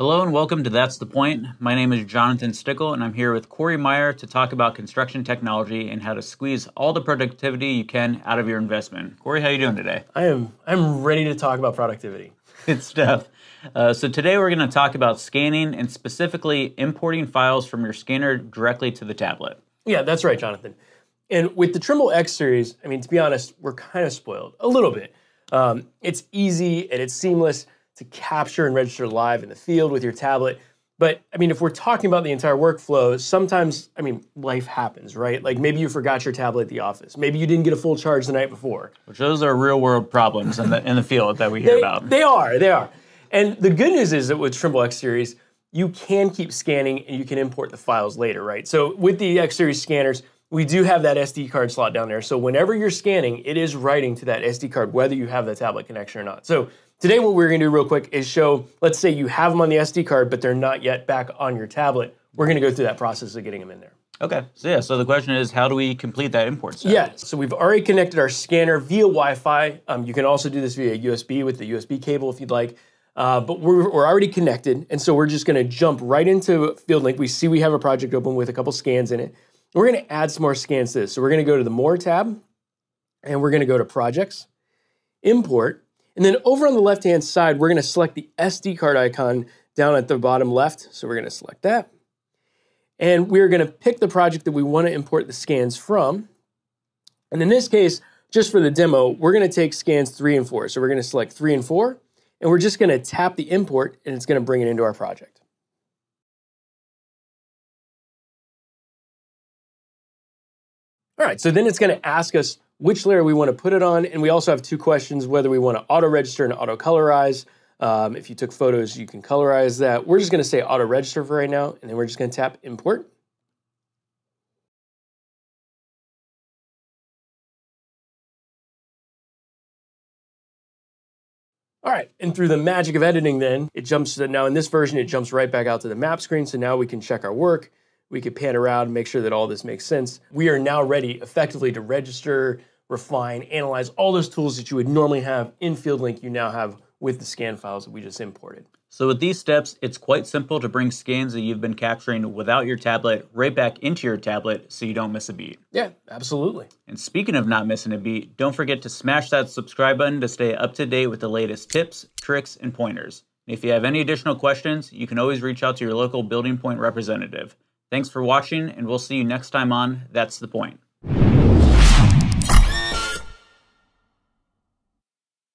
Hello and welcome to That's the Point. My name is Jonathan Stickle and I'm here with Corey Meyer to talk about construction technology and how to squeeze all the productivity you can out of your investment. Corey, how are you doing today? I am I'm ready to talk about productivity. Good stuff. Uh, so today we're going to talk about scanning and specifically importing files from your scanner directly to the tablet. Yeah, that's right, Jonathan. And with the Trimble X series, I mean, to be honest, we're kind of spoiled a little bit. Um, it's easy and it's seamless to capture and register live in the field with your tablet. But I mean, if we're talking about the entire workflow, sometimes, I mean, life happens, right? Like maybe you forgot your tablet at the office. Maybe you didn't get a full charge the night before. Which those are real world problems in the, in the field that we hear they, about. They are, they are. And the good news is that with Trimble X Series, you can keep scanning and you can import the files later, right? So with the X Series scanners, we do have that SD card slot down there. So whenever you're scanning, it is writing to that SD card, whether you have the tablet connection or not. So today what we're gonna do real quick is show, let's say you have them on the SD card, but they're not yet back on your tablet. We're gonna go through that process of getting them in there. Okay, so yeah, so the question is, how do we complete that import step? Yeah, so we've already connected our scanner via Wi-Fi. Um, you can also do this via USB with the USB cable if you'd like. Uh, but we're, we're already connected, and so we're just gonna jump right into FieldLink. We see we have a project open with a couple scans in it. We're going to add some more scans to this. So we're going to go to the More tab, and we're going to go to Projects, Import, and then over on the left-hand side, we're going to select the SD card icon down at the bottom left. So we're going to select that. And we're going to pick the project that we want to import the scans from. And in this case, just for the demo, we're going to take scans three and four. So we're going to select three and four, and we're just going to tap the import, and it's going to bring it into our project. All right, so then it's going to ask us which layer we want to put it on, and we also have two questions, whether we want to auto-register and auto-colorize. Um, if you took photos, you can colorize that. We're just going to say auto-register for right now, and then we're just going to tap import. All right, and through the magic of editing then, it jumps to, now in this version, it jumps right back out to the map screen, so now we can check our work. We could pan around and make sure that all this makes sense. We are now ready effectively to register, refine, analyze all those tools that you would normally have in FieldLink you now have with the scan files that we just imported. So with these steps, it's quite simple to bring scans that you've been capturing without your tablet right back into your tablet so you don't miss a beat. Yeah, absolutely. And speaking of not missing a beat, don't forget to smash that subscribe button to stay up to date with the latest tips, tricks, and pointers. If you have any additional questions, you can always reach out to your local BuildingPoint representative. Thanks for watching, and we'll see you next time on That's the Point.